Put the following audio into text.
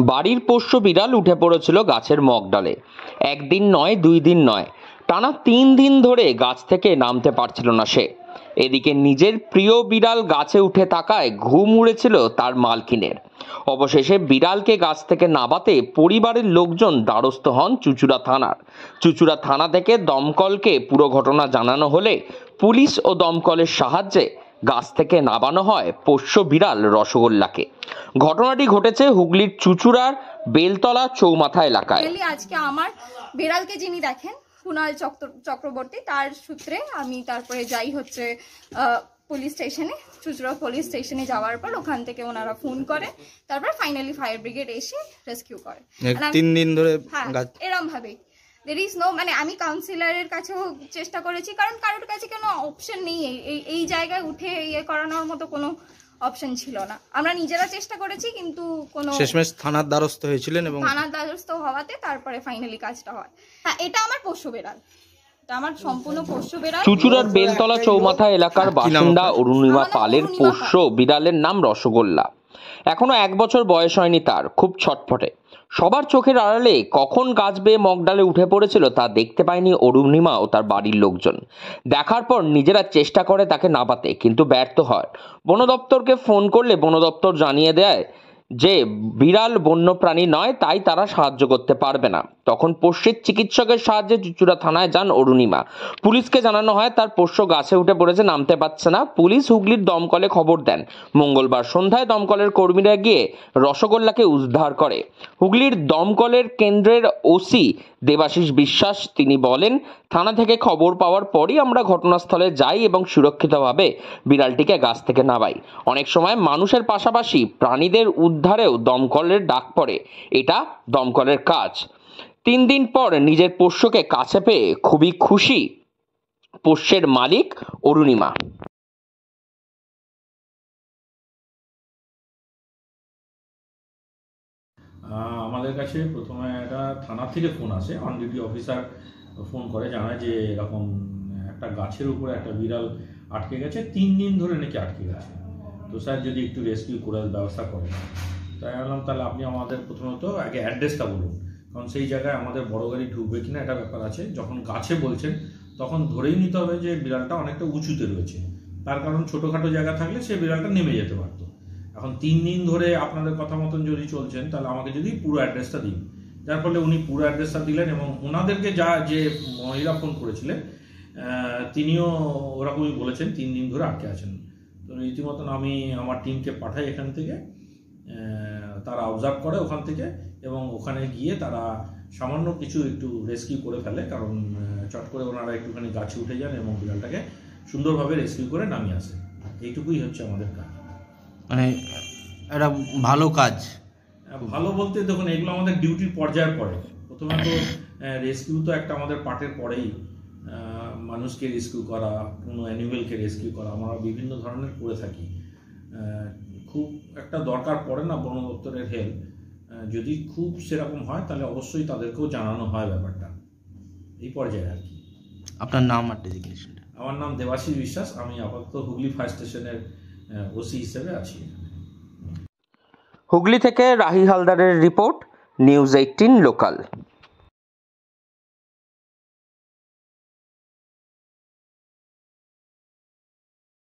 বাড়ির পোষ্য বিড়াল উঠে পড়েছিল গাছের মগডালে একদিন নয়, দুই দিন নয়। টানা তিন দিন ধরে গাছ থেকে নামতে পারছিল না সে। এদিকে নিজের প্রিয় বিড়াল গাছে উঠে থাকায় ঘুম উড়েছিল তার মালকিনের। অবশেষে বিড়ালকে গাছ থেকে নাবাতে পরিবারের লোকজন দ্বারস্থ হন চুচুড়া থানার। চুচুড়া থানা থেকে দমকলকে পুরো ঘটনা জানানো হলে পুলিশ ও দমকলের সাহায্যে গাছ থেকে নামানো হয় পোষ্য বিড়াল রসগোল্লাকে। ঘটনাটি ঘটেছে হুগলির চুচুড়ার বেলতলা চৌমাথা এলাকায়। Really আজকে আমার বিড়ালকে যিনি দেখেন কুণাল চক্র- চক্রবর্তী তার সূত্রে আমি তারপরে যাই হচ্ছে পুলিশ স্টেশনে চুচুড়া পুলিশ স্টেশনে যাওয়ার পর ওখান থেকে ওনারা ফোন করে তারপর ফাইনালি ফায়ার ব্রিগেড এসে রেস্কিউ করে। এক আর আমি- তিন দিন ধরে হ্যাঁ গাছ এরম ভাবেই দের ইজ নো মানে আমি কাউন্সিলরের কাছেও চেষ্টা করেছি কারণ কারোর কাছে কোনো অপশন নেই। এই- এই এই জায়গায় উঠে ইয়ে করানোর মতো কোনো অপশন ছিল না। আমরা নিজেরা চেষ্টা করেছি কিন্তু কোনো শেষমেশ থানার দ্বারস্থ হয়েছিলেন এবং থানার দ্বারস্থ হওয়াতে তারপরে ফাইনালি কাজটা হয়। হ্যাঁ এটা আমার পোষ্য বেড়াল। আমার সম্পূর্ণ পোষ্য বেড়াল। চুচুড়ার বেলতলা চৌমাথা এলাকার বাসিন্দা অরুণিমা পালের পোষ্য বিড়ালের নাম রসগোল্লা। এখনও এক বছর বয়স হয়নি তার খুব ছটফটে। সবার চোখের আড়ালে কখন গাছ বেয়ে মগডালে উঠে পড়েছিল তা দেখতে পায়নি অরুণিমা ও তার বাড়ির লোকজন। দেখার পর নিজেরা চেষ্টা করে তাকে নামাতে, কিন্তু ব্যর্থ হয়। বন দপ্তরকে ফোন করলে বন দপ্তর জানিয়ে দেয় যে বিড়াল বন্যপ্রাণী নয়, তাই তারা সাহায্য করতে পারবে না। তখন পোষ্যের চিকিৎসকের সাহায্যে চুচুড়া থানায় যান অরুণিমা। পুলিশকে জানানো হয়, তার পোষ্য গাছে উঠে পড়েছে, নামতে পারছে না। পুলিশ হুগলির দমকলে খবর দেন। মঙ্গলবার সন্ধ্যায় দমকলের কর্মীরা গিয়ে রসগোল্লাকে উদ্ধার করে। হুগলির দমকলের কেন্দ্রের ওসি দেবাশিস বিশ্বাস, তিনি বলেন, থানা থেকে খবর পাওয়ার পরই আমরা ঘটনাস্থলে যাই এবং সুরক্ষিতভাবে বিড়ালটিকে গাছ থেকে নামাই। অনেক সময় মানুষের পাশাপাশি প্রাণীদের উদ্ধারেও দমকলের ডাক পড়ে। এটা দমকলের কাজ। তিন দিন পর নিজের পোষ্যকে কাছে পেয়ে খুবই খুশি। পোষ্যের মালিক অরুণিমা। আমাদের কাছে প্রথমে একটা থানা থেকে ফোন আসে। অন ডিউটি অফিসার ফোন করে, জানায় যে এরকম একটা গাছের উপরে একটা বিড়াল আটকে গেছে, তিন দিন ধরে নাকি আটকে গেছে। তো স্যার যদি একটু রেস্কিউ করার ব্যবস্থা করেন তাই বললাম তাহলে আপনি আমাদের প্রথমত আগে অ্যাড্রেসটা বলুন। কারণ সেই জায়গায় আমাদের বড় গাড়ি ঢুকবে কিনা একটা ব্যাপার আছে। যখন গাছে বলছেন, তখন ধরেই নিতে হবে যে বিড়ালটা অনেকটা উঁচুতে রয়েছে। তার কারণ ছোটোখাটো জায়গা থাকলে সে বিড়ালটা নেমে যেতে পারতো। এখন তিন দিন ধরে আপনাদের কথা মতন যদি চলছেন, তাহলে আমাকে যদি পুরো অ্যাড্রেসটা দিন। যার ফলে উনি পুরো অ্যাড্রেসটা দিলেন এবং ওনাদেরকে যা, যে মহিলা ফোন করেছিলেন তিনিও ওরকমই বলেছেন, তিন দিন ধরে আটকে আছেন। তো রীতিমতন আমি আমার টিমকে পাঠাই এখান থেকে তারা অবজার্ভ করে ওখান থেকে এবং ওখানে গিয়ে তারা সামান্য কিছু একটু রেস্কিউ করে ফেলে, কারণ চট করে ওনারা একটুখানি গাছে উঠে যান এবং বিড়ালটাকে সুন্দরভাবে রেস্কিউ করে নামিয়ে আসে এইটুকুই হচ্ছে আমাদের কাজ। মানে একটা ভালো কাজ। ভালো বলতে দেখুন এগুলো আমাদের ডিউটির পর্যায়ে পড়ে। প্রথমে তো রেস্কিউ তো একটা আমাদের পার্টের পরেই মানুষকে রেস্কিউ করা কোনো অ্যানিমেলকে রেস্কিউ করা আমরা বিভিন্ন ধরনের করে থাকি। খুব একটা দরকার পড়ে না বন দপ্তরের হেল্প যদি খুব সেরকম হয় তাহলে অবশ্যই তাদেরকেও জানানো হয় ব্যাপারটা। এই পর্যায়ে আর কি। আপনার নাম আর ডেজিগনেশনটা? আমার নাম দেবাশিস বিশ্বাস আমি আপাতত হুগলি ফায়ার স্টেশনের ওসি হিসেবে আছি হুগলি থেকে রাহি হালদারের রিপোর্ট নিউজ এইটিন লোকাল।